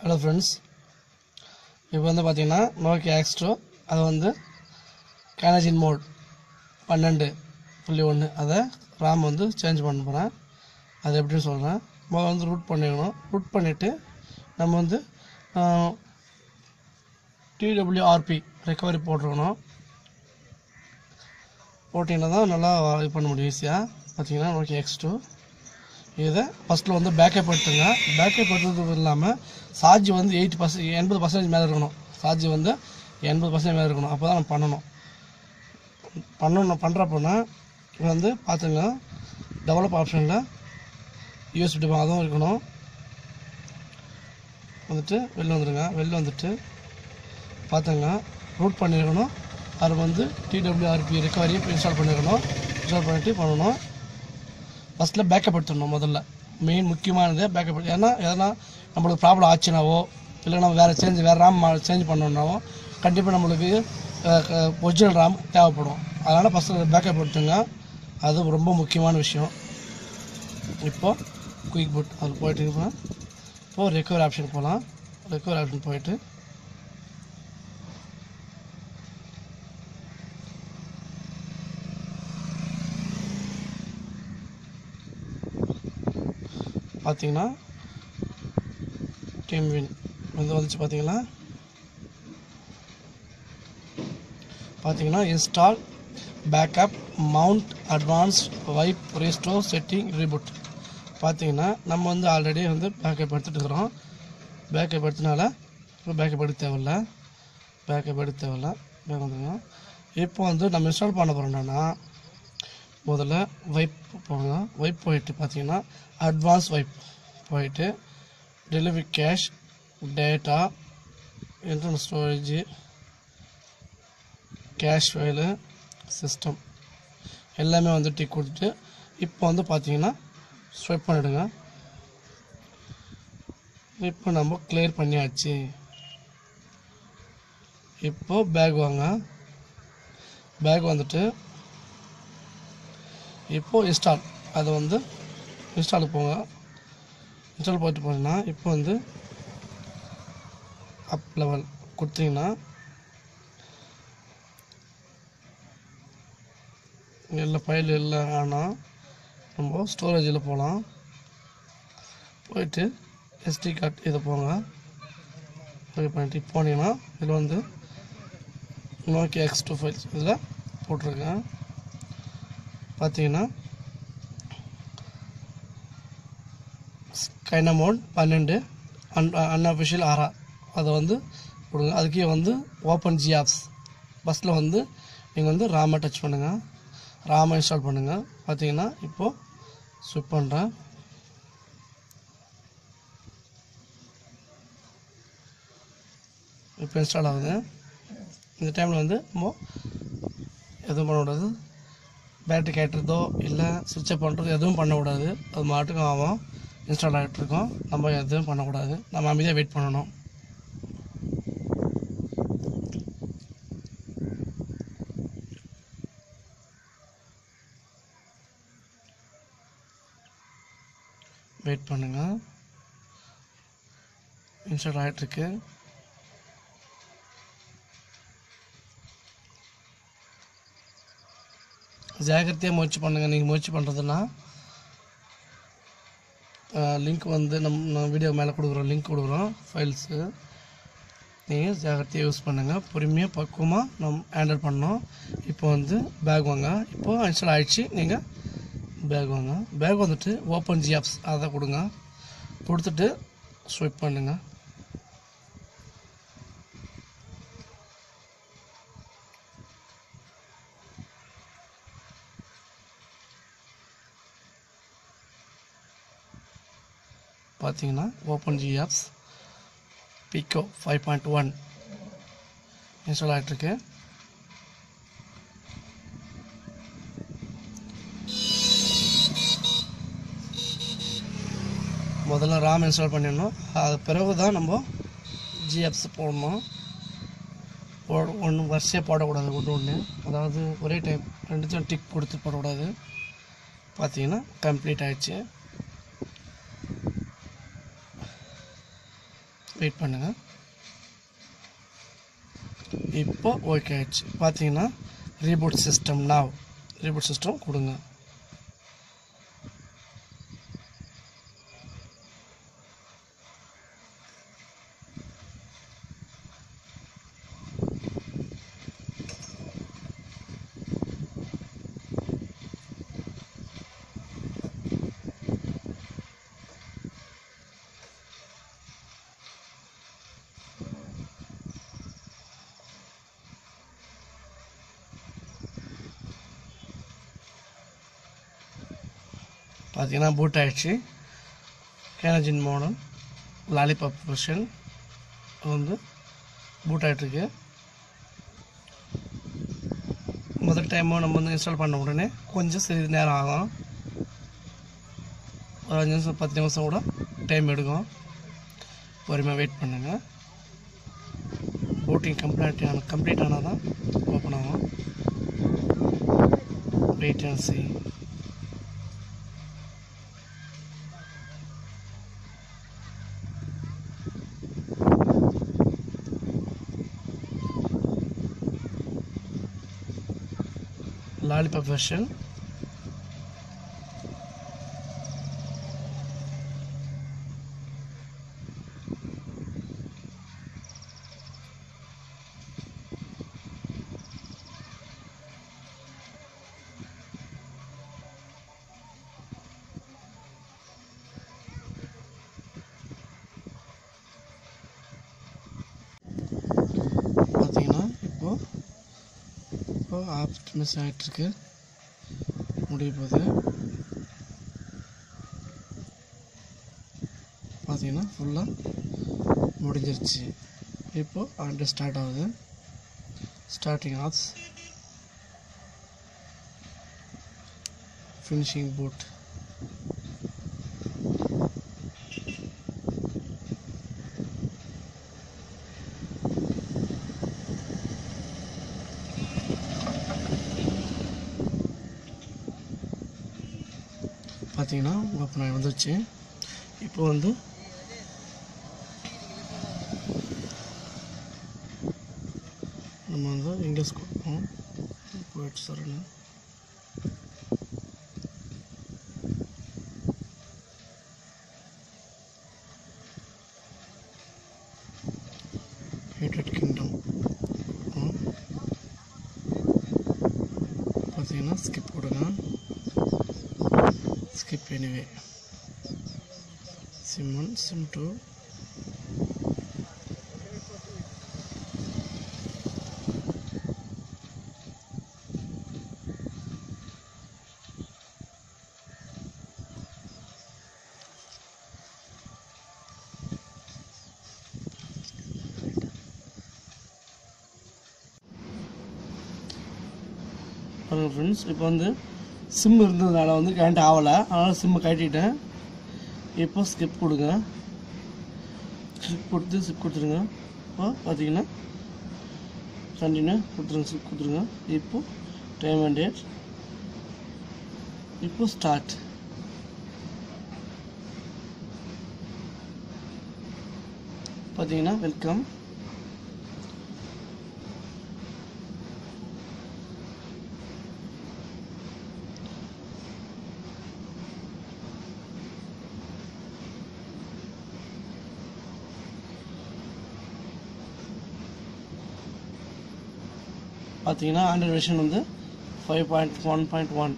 Hello friends இப்போ வந்து பார்த்தீங்கன்னா நோக்கி ஆக்ஸ்ட்ரோ அது வந்து கேனஜின் மோட் பன்னெண்டு புள்ளி ஒன்று அதை ராம் வந்து சேஞ்ச் பண்ண போகிறேன் அது எப்படின்னு சொல்கிறேன் முதல்ல வந்து ரூட் பண்ணிக்கணும் ரூட் பண்ணிவிட்டு நம்ம வந்து டிடபிள்யூஆர்பி ரெக்கவரி போட்டிருக்கணும். போட்டிங்கன்னா தான் நல்லா இது பண்ண முடியும் ஈஸியாக பார்த்தீங்கன்னா நோக்கி எக்ஸ் டூ இதை ஃபஸ்ட்டில் வந்து பேக்கப் எடுத்துங்க பேக்கப் எடுத்தது இல்லாமல் சார்ஜ் வந்து எயிட்டி பர்சன்ட் எண்பது பர்சன்டேஜ் மேலே இருக்கணும். சார்ஜ் வந்து எண்பது பர்சன்டேஜ் மேலே இருக்கணும். அப்போ தான் நம்ம பண்ணணும். பண்ணணும் பண்ணுறப்போனா வந்து பார்த்துங்க டெவலப் ஆப்ஷனில் யூஎஸ்பி டிபா அதுவும் இருக்கணும். வந்துட்டு வெளில வந்துடுங்க வெளில வந்துட்டு பார்த்துங்க ரூட் பண்ணியிருக்கணும் அது வந்து டிடபிள்யூஆர்பி ரெக்கவரியும் இன்ஸ்டால் பண்ணியிருக்கணும் இன்ஸ்டால் பண்ணிவிட்டு பண்ணணும். ஃபஸ்ட்டில் பேக்கப் எடுத்துடணும் முதல்ல. மெயின் முக்கியமானது பேக்கப் எடுத்து ஏன்னா எதனா நம்மளுக்கு ப்ராப்ளம் ஆச்சுனாவோ இல்லை நம்ம வேறு சேஞ்ச் வேறு ரேம் சேஞ்ச் பண்ணணுன்னாவோ கண்டிப்பாக நம்மளுக்கு ஒரிஜினல் ரேம் தேவைப்படும். அதனால் ஃபஸ்ட்டு பேக்கப் எடுத்துங்க. அது ரொம்ப முக்கியமான விஷயம். இப்போது குயிக் புட் அதில் போயிட்டு இருப்பேன் இப்போது ரெக்கவர் ஆப்ஷன் போகலாம் ரெக்கவர் ஆப்ஷன் போயிட்டு பார்த்தீங்கன்னா டீம் வின் வந்து வந்துச்சு பார்த்தீங்களா பார்த்தீங்கன்னா install backup mount advance wipe restore setting reboot பார்த்தீங்கன்னா நம்ம வந்து ஆல்ரெடி வந்து பேக்கப் எடுத்துகிட்டு இருக்கிறோம். பேக்கப் எடுத்தனால இப்போ பேக்கப் எடுக்க தேவையில்ல. பேக்கப் எடுக்க தேவையில்ல. பேக் இப்போ வந்து நம்ம இன்ஸ்டால் பண்ண போகிறோம் என்னென்னா முதல்ல வைப் போங்க வைப் போயிட்டு பார்த்தீங்கன்னா அட்வான்ஸ் வைப் போயிட்டு Dalvik cache data internal storage cache file system எல்லாமே வந்து டிக் கொடுத்துட்டு இப்போ வந்து பார்த்தீங்கன்னா ஸ்வைப் பண்ணிவிடுங்க இப்போ நம்ம கிளியர் பண்ணியாச்சு. இப்போது பேக் வாங்க. பேக் வந்துட்டு இப்போது இன்ஸ்டால் அது வந்து இன்ஸ்டாலுக்கு போங்க. இன்ஸ்டால் போயிட்டு போனீங்கன்னா இப்போ வந்து அப் லெவல் கொடுத்தீங்கன்னா எல்லா ஃபைல் இல்லை ஆனால் நம்ம ஸ்டோரேஜில் போகலாம் போயிட்டு எஸ்டி கார்ட் இதை போங்க. ஓகே பண்ணிட்டு போனீங்கன்னா இதில் வந்து நோக்கி எக்ஸ் டூ ஃபைல்ஸ் இதில் போட்டிருக்கேன். பார்த்தீங்கன்னா கைனமோட் பன்னெண்டு அன் அன்அஃபிஷியல் ஆரா அதை வந்து கொடுங்க. அதுக்கே வந்து ஓப்பன் ஜி ஆப்ஸ் பஸ்ஸில் வந்து நீங்கள் வந்து ராமை டச் பண்ணுங்கள் ராமை இன்ஸ்டால் பண்ணுங்கள் பார்த்தீங்கன்னா இப்போது ஸ்விப் பண்ணுறேன் இப்போ இன்ஸ்டால் ஆகுது. இந்த டைமில் வந்து நம்ம எதுவும் பண்ணக்கூடாது பேட்டரி கேட்டுறதோ இல்லை சுவிட்ச் ஆஃப் பண்ணுறதோ எதுவும் பண்ணக்கூடாது. அது மாட்டுக்கும் ஆகும். இன்ஸ்டால் ஆகிட்டுருக்கோம் நம்ம எதுவும் பண்ணக்கூடாது. நம்ம அமைதியாக வெயிட் பண்ணணும். வெயிட் பண்ணுங்கள் இன்ஸ்டால் ஆகிட்டுருக்கு ஜாகிரதையாக முயற்சி பண்ணுங்கள் நீங்கள் முயற்சி பண்ணுறதுன்னா லிங்க் வந்து நம் நான் வீடியோ மேலே கொடுக்குறோம். லிங்க் கொடுக்குறோம். ஃபைல்ஸு நீங்கள் ஜாகிரதையாக யூஸ் பண்ணுங்கள் பொறுமையாக பக்குவமாக நம் ஹேண்டில் பண்ணோம். இப்போ வந்து பேக் வாங்க. இப்போது இன்ஸ்டால் ஆகிடுச்சு நீங்கள் பேக் வாங்க. பேக் வந்துட்டு ஓப்பன் ஜிஆப்ஸ் அதை கொடுங்க. கொடுத்துட்டு ஸ்வைப் பண்ணுங்கள் பார்த்தீங்கன்னா open G apps pico five point one install ஆகிட்டுருக்கு முதல்ல ராம் இன்ஸ்டால் பண்ணிடணும். அது பிறகு தான் நம்ம ஜிஎப்ஸ் போடணும். ஒன்று வரிசையாக போடக்கூடாது ஒன்று ஒன்று அதாவது ஒரே டைம் ரெண்டுத்தையும் டிக் கொடுத்து போடக்கூடாது. பார்த்தீங்கன்னா கம்ப்ளீட் ஆகிடுச்சு வெயிட் பண்ணுங்கள் இப்போ ஓகே ஆயிடுச்சு. பார்த்தீங்கன்னா reboot system now reboot system கொடுங்க. பார்த்தீங்கன்னா பூட் ஆகிடுச்சு கேனஜின் மாடல் லாலிபாப் வெர்ஷன் வந்து பூட் ஆகிட்டுருக்கு முதல் டைமு நம்ம வந்து இன்ஸ்டால் பண்ண உடனே கொஞ்சம் சிறிது நேரம் ஆகும். ஒரு அஞ்சு நிமிஷம் பத்து நிமிஷம் கூட டைம் எடுக்கும். பொறுமையாக வெயிட் பண்ணுங்கள் போட்டிங் கம்ப்ளீட் ஆன கம்ப்ளீட் ஆனால் தான் ஓப்பன் ஆகும். Wait and see lollipop version பார்த்தீங்கன்னா இப்போ இப்போ மிஸ் ஆகிட்டுருக்கு முடிய போகுது. பார்த்தீங்கன்னா ஃபுல்லாக முடிஞ்சிருச்சு. இப்போ ஆண்டு ஸ்டார்ட் ஆகுது. ஸ்டார்டிங் ஆஃப் ஃபினிஷிங் போட் பார்த்தீங்கன்னா ஓப்பன் ஆகி வந்துருச்சு. இப்போ வந்து நம்ம வந்து இங்கிலீஷ் கொடுப்போம் போயிட்டு சொல்கிறேன் ஹேட்டட் கிங்டம் பார்த்தீங்கன்னா ஸ்கிப் கொடுங்க எனவே SIM one SIM two friends இப்போ வந்து சிம் இருந்ததுனால வந்து கரண்ட் ஆகலை. அதனால் சிம்மை கட்டிட்டேன் இப்போ ஸ்கிப் கொடுங்க. ஸ்கிப் கொடுத்து ஸ்கிப் கொடுத்துருங்க. இப்போ பார்த்தீங்கன்னா கண்டினியூ கொடுத்துருங்க ஸ்கிப் கொடுத்துருங்க. இப்போ டைம் அண்ட் டேட் இப்போ ஸ்டார்ட் பார்த்தீங்கன்னா வெல்கம் பார்த்தீங்கன்னா ஆண்ட்ராய்ட் வெர்ஷன் வந்து five point one point one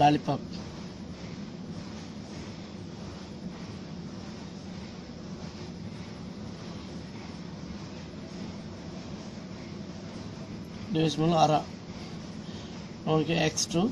lollipop device மூலம் அரா ஓகே எக்ஸ் டூ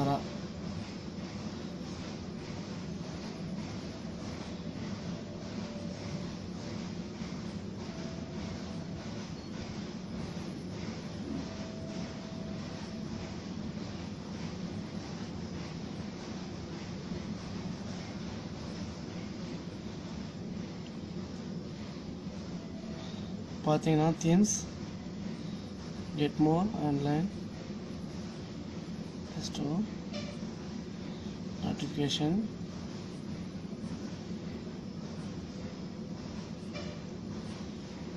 அரா பார்த்தீங்கன்னா themes get more online to notification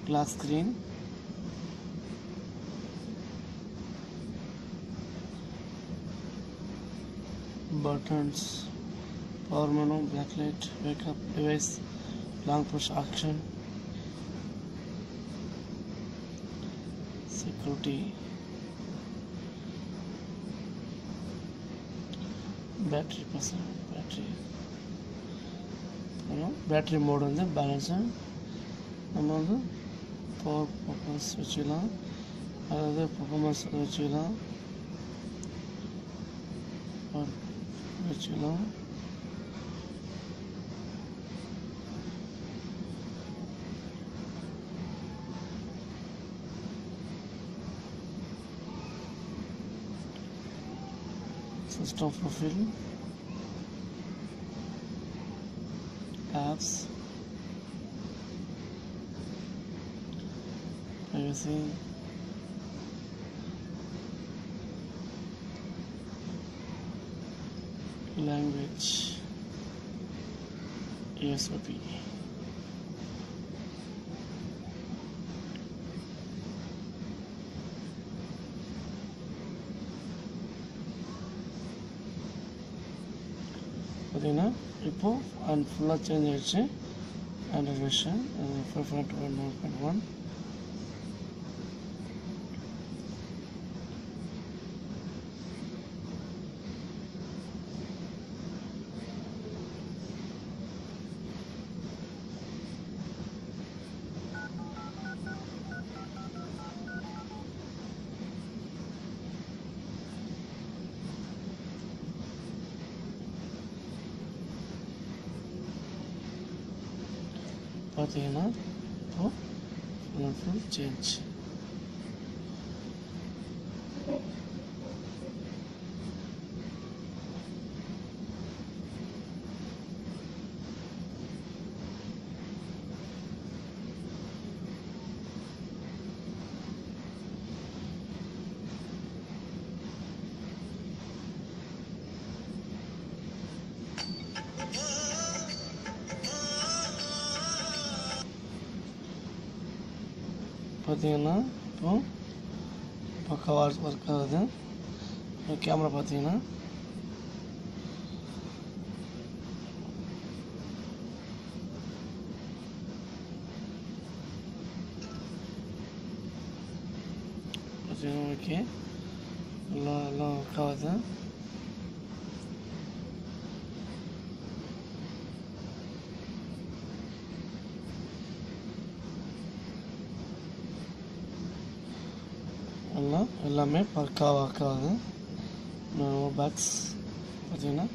glass screen buttons power menu backlight wake up device long push action security battery percent battery அப்புறம் battery mode வந்து balance நம்ம வந்து power performance வச்சுக்கலாம் அதாவது performance வச்சுக்கலாம் power வச்சுக்கலாம் system profile apps privacy language. ESOP report and full change HA and relation uh, 5.1.1 பார்த்தீங்கன்னா இப்போ ஃபுல் சேஞ்ச் பார்த்தீங்கன்னா இப்போ பக்காவாக ஒர்க் ஆகுது. கேமரா பார்த்தீங்கன்னா பார்த்தீங்கன்னா ஓகே எல்லாம் எல்லாம் ஒர்க் ஆகுது. எல்லாமே எல்லாமே பக்காவாக ஒர்க்காகுது பேக்ஸ் பார்த்தீங்கன்னா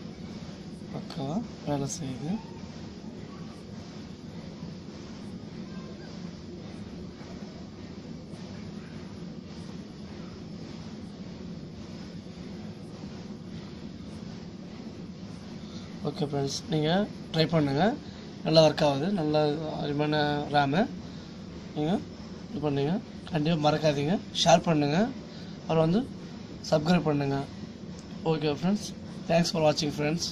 பக்காவாக வேலை செய்யுது. ஓகே ஃப்ரெண்ட்ஸ் நீங்கள் ட்ரை பண்ணுங்கள் நல்லா ஒர்க் ஆகுது. நல்ல அருமையான ரேமு நீங்கள் இது பண்ணுங்கள் கண்டிப்பாக மறக்காதீங்க. ஷேர் பண்ணுங்கள் அப்புறம் வந்து சப்ஸ்கிரைப் பண்ணுங்கள் ஓகே ஃப்ரெண்ட்ஸ் தேங்க்ஸ் ஃபார் வாட்சிங் ஃப்ரெண்ட்ஸ்